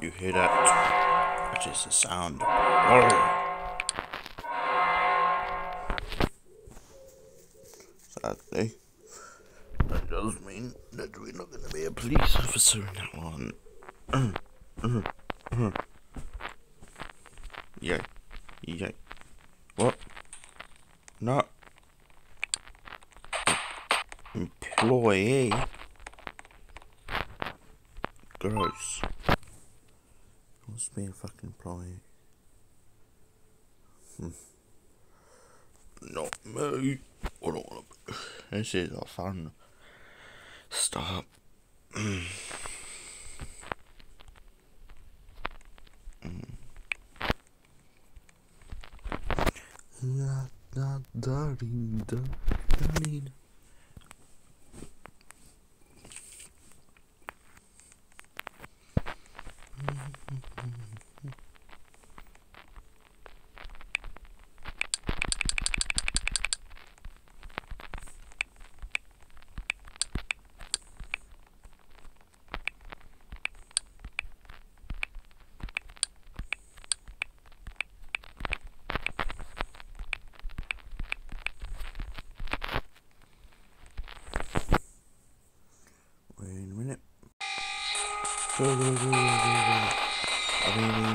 You hear that? That is the sound. Oh. Sadly, that does mean that we're not going to be a police officer in that one. yeah. Yeah. What? Not employee. Hmm. Not me. I don't want to. This is a fun. Go, go, go, go, go, go. Wait, wait,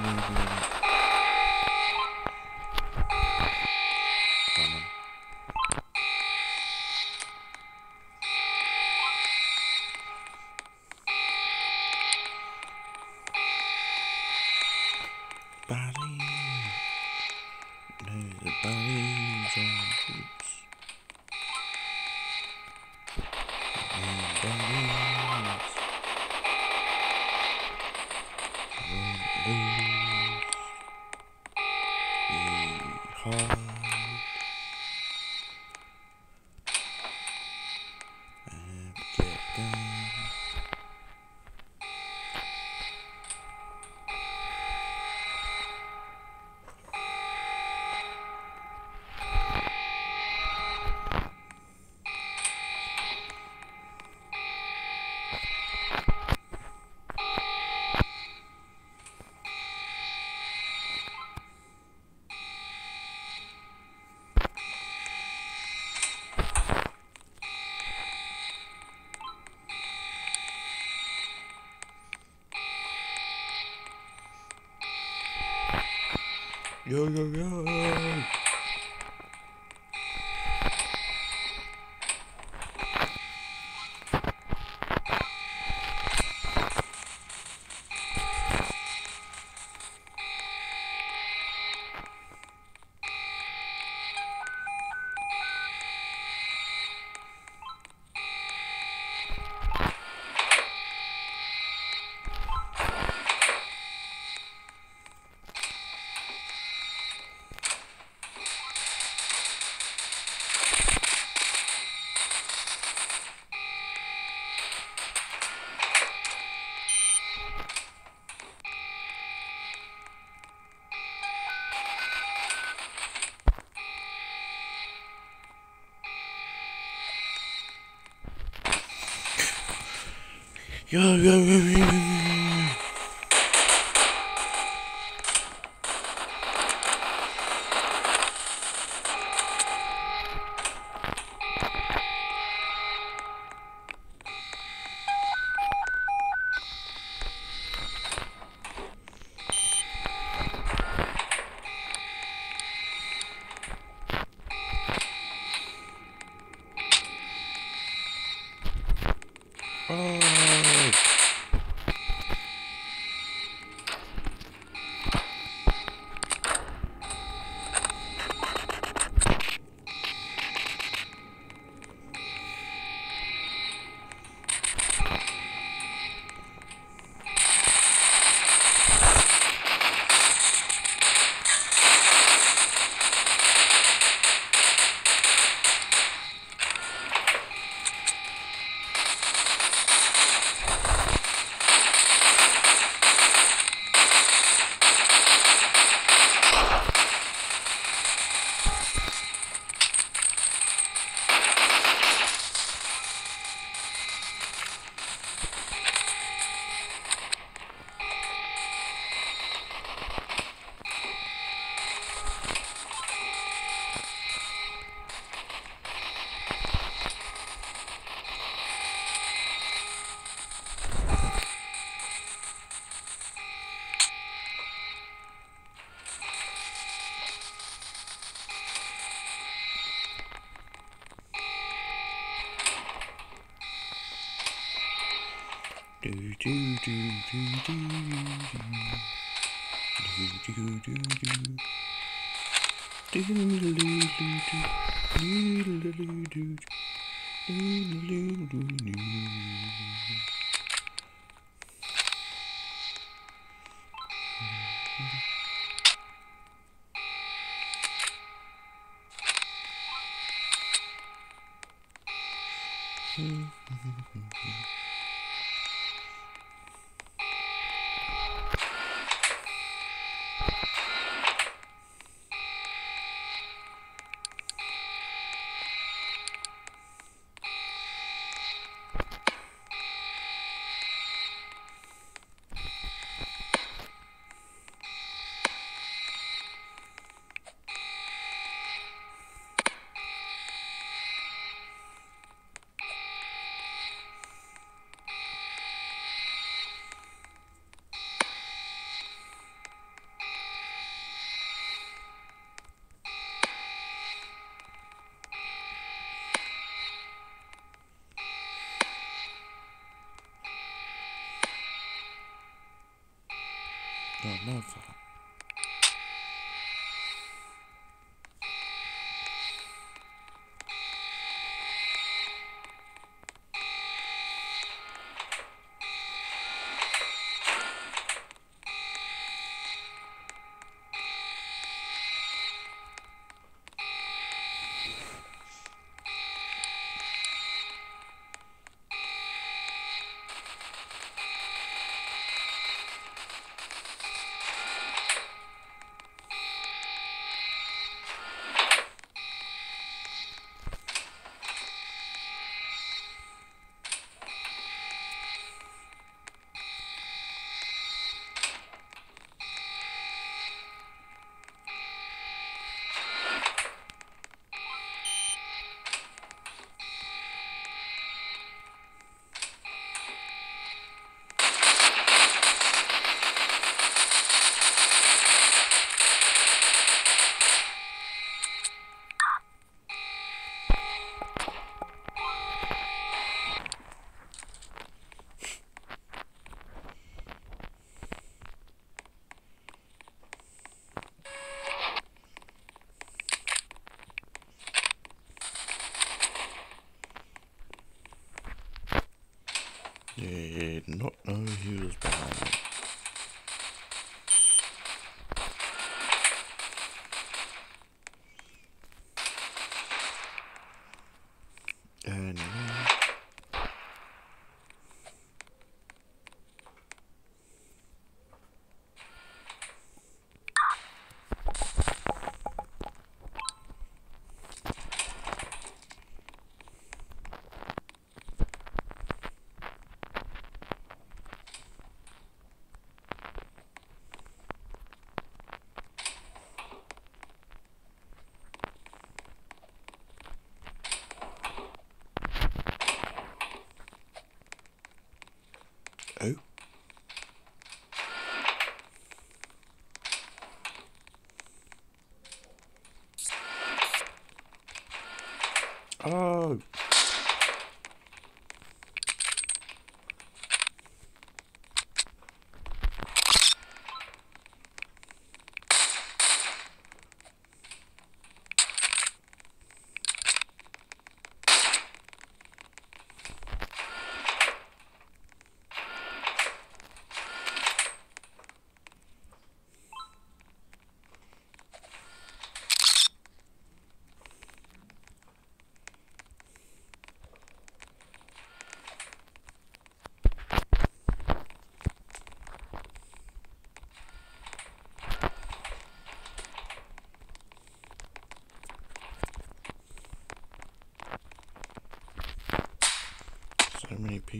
Be Yo, yo, yo. Yo, yo, yo, yo, yo. Oh. Do do do do do do do do do do. Oh, 那咋了 Oh.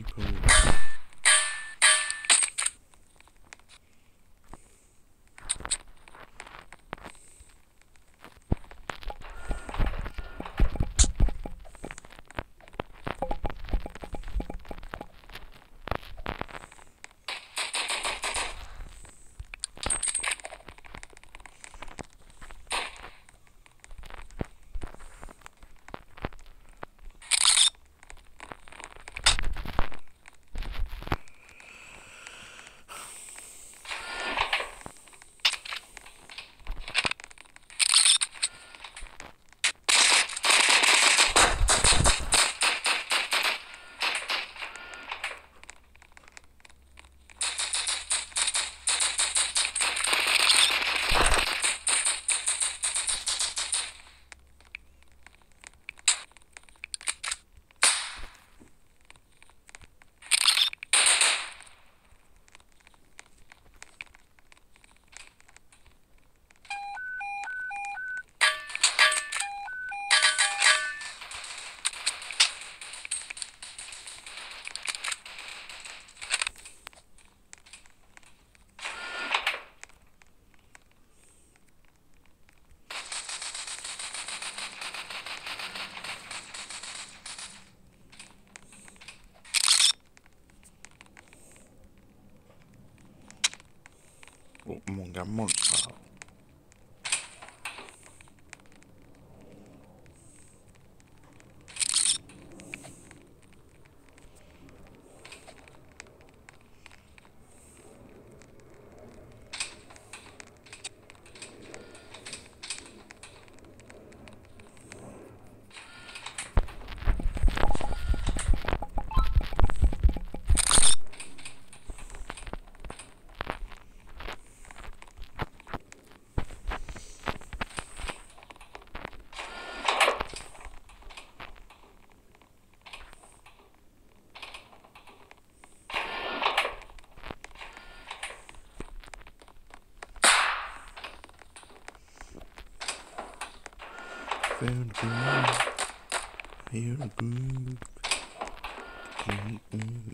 그 So many people. många monstrar. Feel good. Feel good. Mm-mm-mm. Oh,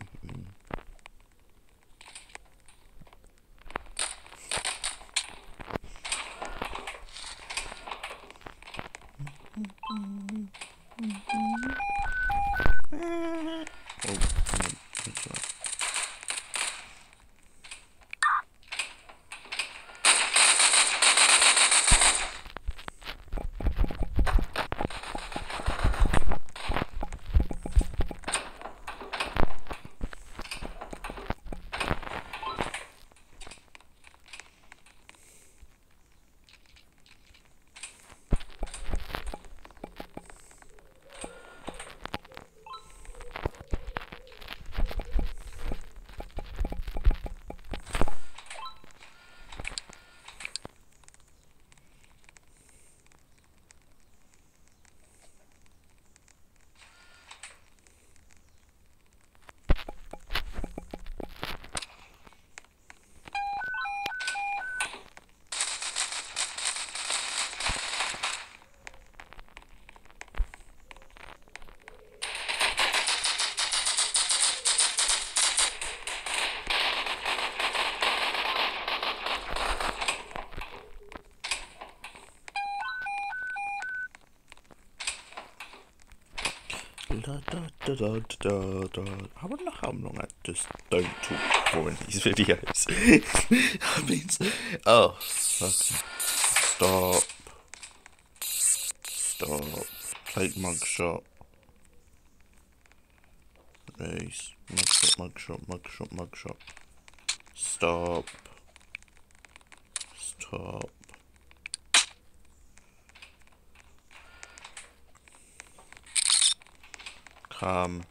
I wonder how long I just don't talk for in these videos. that means, oh, fucking stop, stop, take mugshot. Please, mugshot, mugshot, mugshot, mugshot. Stop. Stop. Come.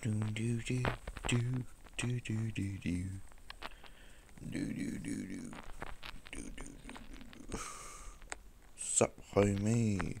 Do do do do do do do do. Do do do do do do do do. Homie?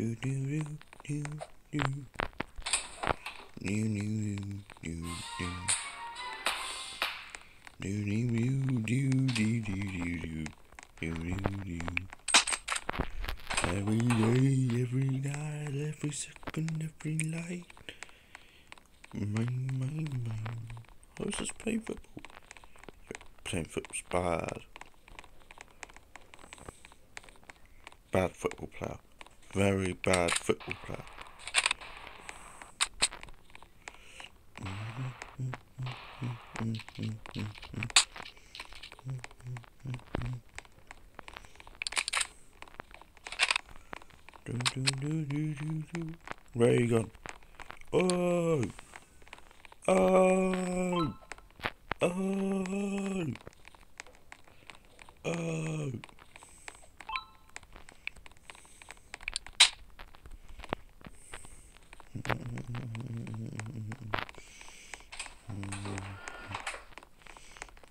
Do do do do do. Do do do do do. Do do do do do do do do. Every day, every night, every second, every light. Mine, mine. I was just playing football. Playing football's bad. Bad football player. Very bad football player.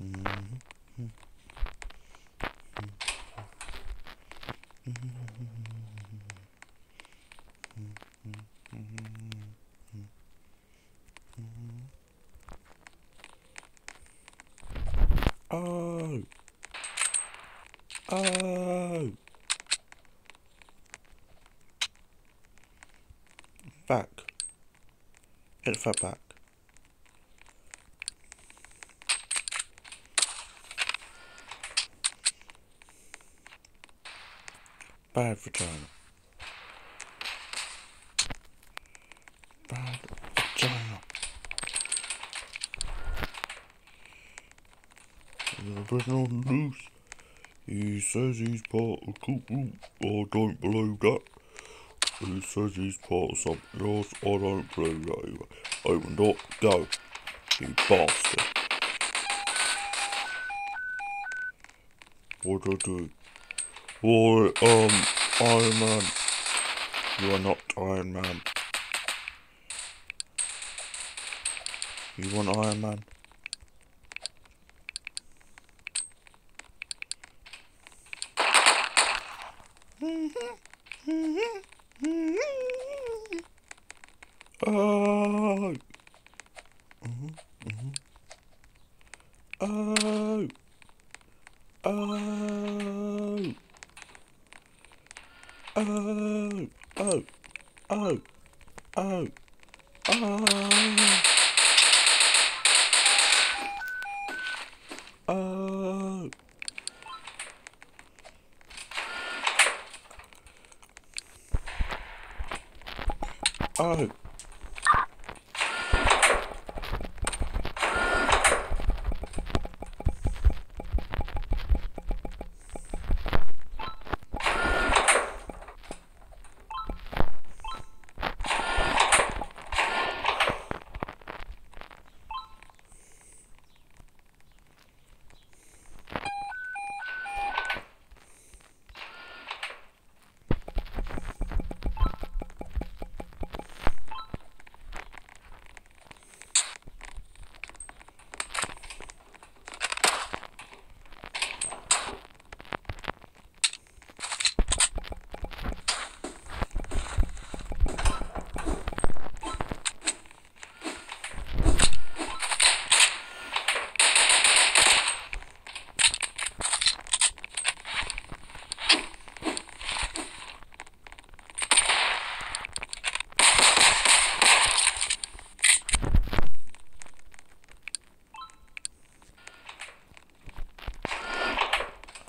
Mm-hmm. Fat back. Bad vagina. Bad vagina. The the loose. He says he's part of Coop. I don't believe that. He says he's part of something else. I don't believe that either. Open up, go. You bastard. What I do? Why, um, Iron Man. You are not Iron Man. You want Iron Man?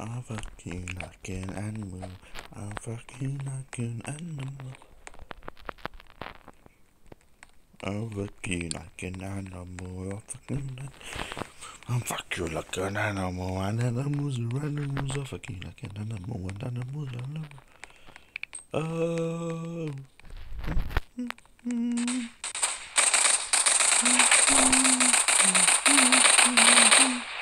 I'm fucking like an animal. I'm fucking like an animal. I'm fucking like an animal. I'm fucking like. I'm fucking like an animal. And animals are animals. I'm fucking like an animal. And animals are animals. Oh. Everyone, we're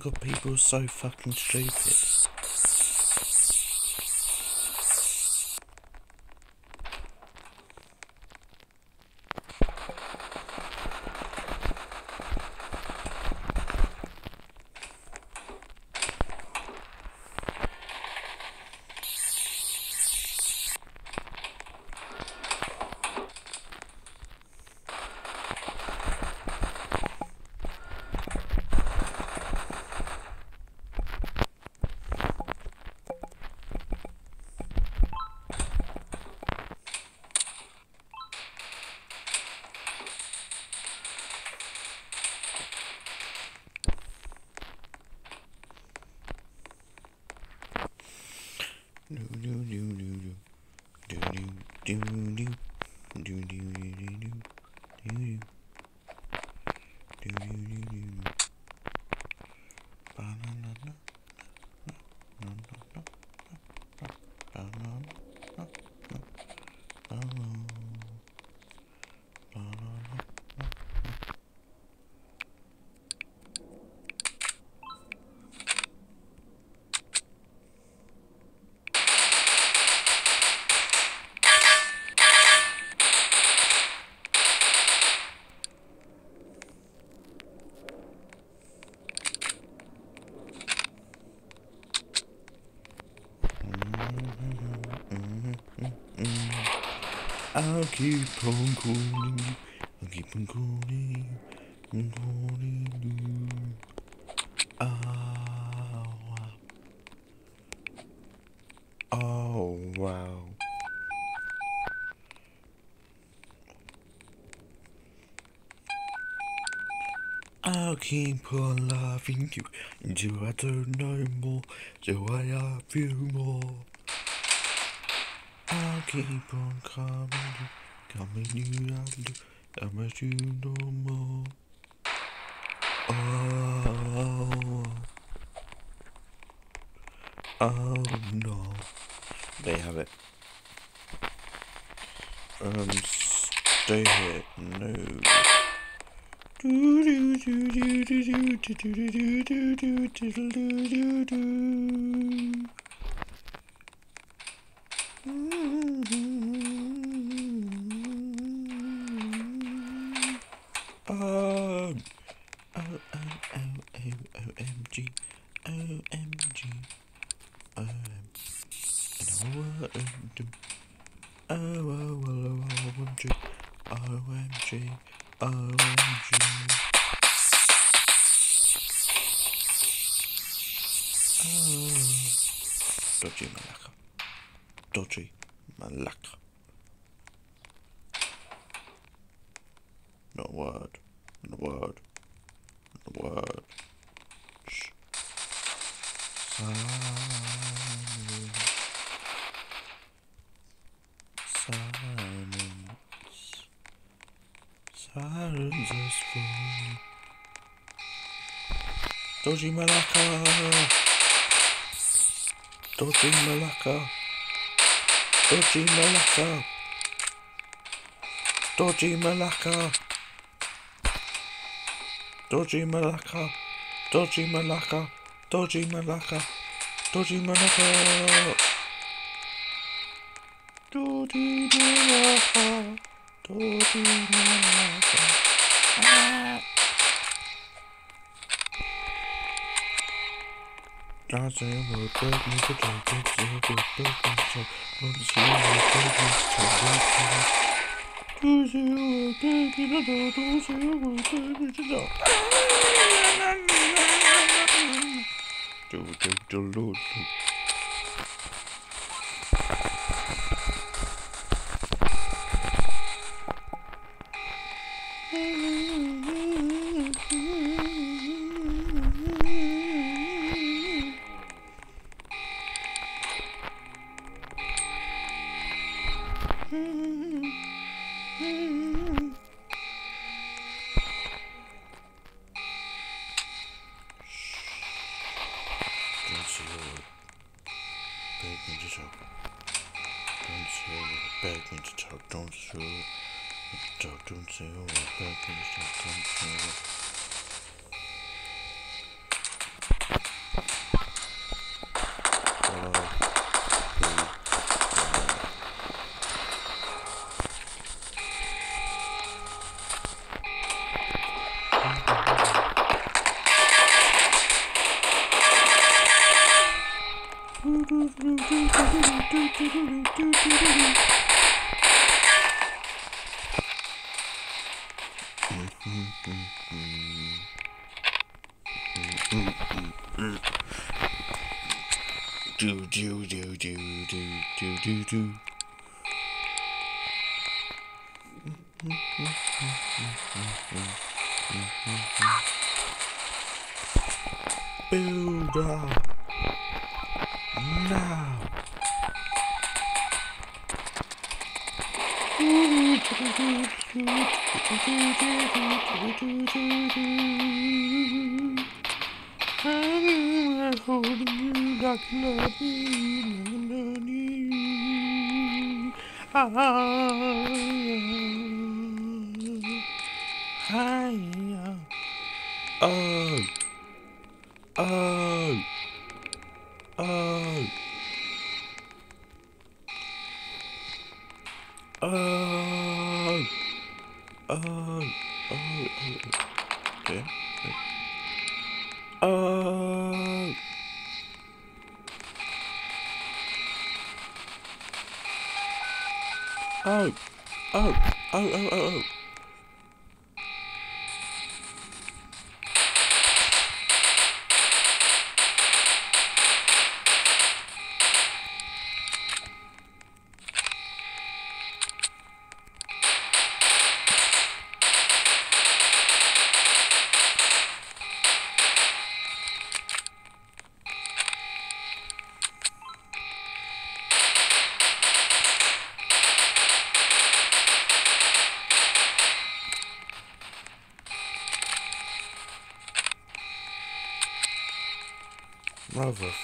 god, people are so fucking stupid. I'll keep on calling you. I'll keep on calling you. I'm calling you. Oh, wow. Oh, wow. I'll keep on loving you until I don't know more, till I love you more. I'll keep on coming coming you, do, I'll let you no more. Oh, oh no. They have it. Um, stay here. No. Um, Silence Silence is full Dodgy Malacca. Dodgy Malacca. Dodgy Malacca. Dodgy Malacca. Dodgy Malacca. Dodgy Malacca. Dodgy Malacca. Dodgy Malacca 돌이 되어서 돌이 되어서 아 낮에 물결 미소 돌겠지 물결 미소 물결 미소 돌겠지 도시오 대기라도 도시오 물결 미소 쭈쭈쭈루 Do do do do do do do do. Build I'm at home and you got nothing I, I, I, I, okay. Oh. Oh. Oh, oh, oh, oh, oh.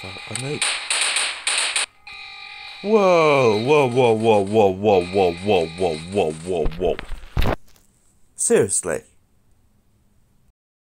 Motherfucker, I know. Whoa, whoa, whoa, whoa, whoa, whoa, whoa, whoa, whoa, whoa, whoa. Seriously.